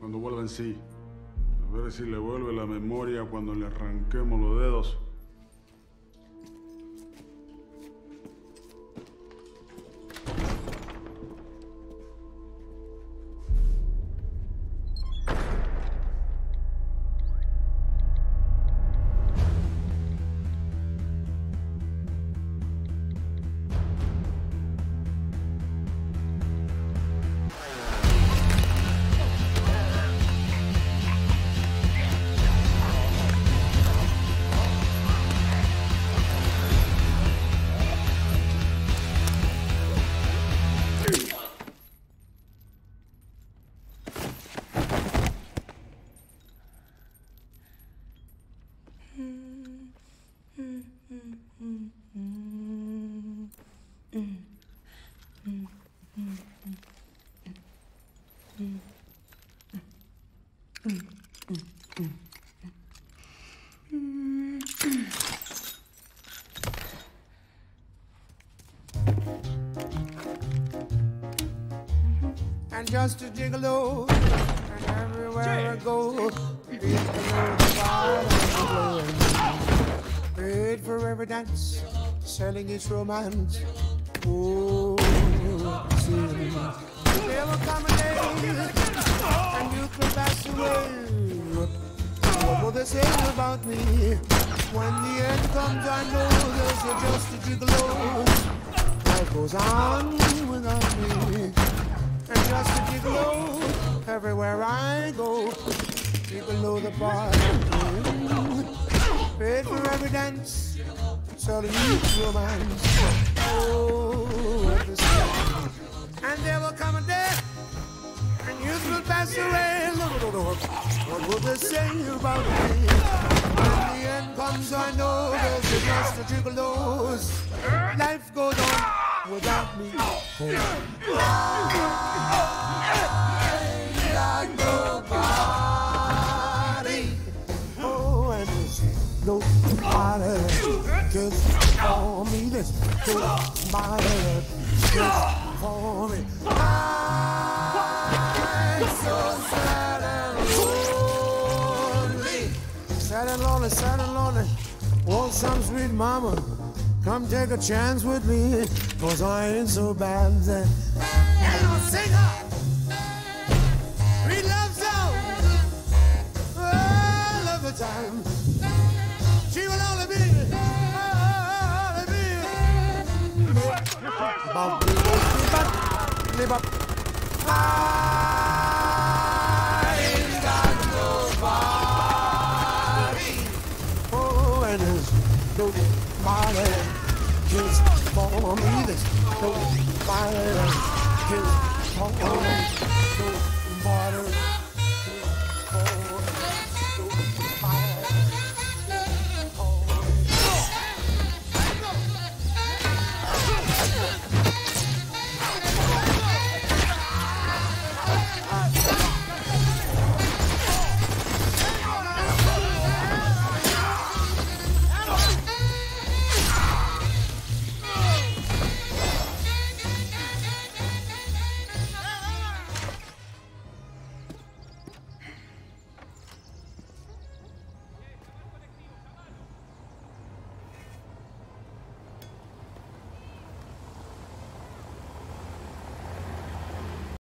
cuando vuelva en sí. A ver si le vuelve la memoria cuando le arranquemos los dedos. And just a gigolo, and everywhere I go, know the bottom Paid for every dance, selling its romance. Oh, see, there will come a day, about me? When the end comes, I know there's a just a gigolo. Life goes on without me. And just a gigolo, everywhere I go. Gigolo the bar. Paid for every dance, selling each romance. Oh, at the. And there will come a day, and youth will pass away. What will they say about me? When the end comes, I know there's just a gigolo's. Life goes on without me. Like nobody. Oh, and nobody just for me. There's nobody just me. I'm so Sad and lonely, sad and lonely. Want some sweet mama? Come take a chance with me, cause I ain't so bad. Hello, singer! Sweet love song! All of the time. She will only be, only be. Nobody just for me. There's for me.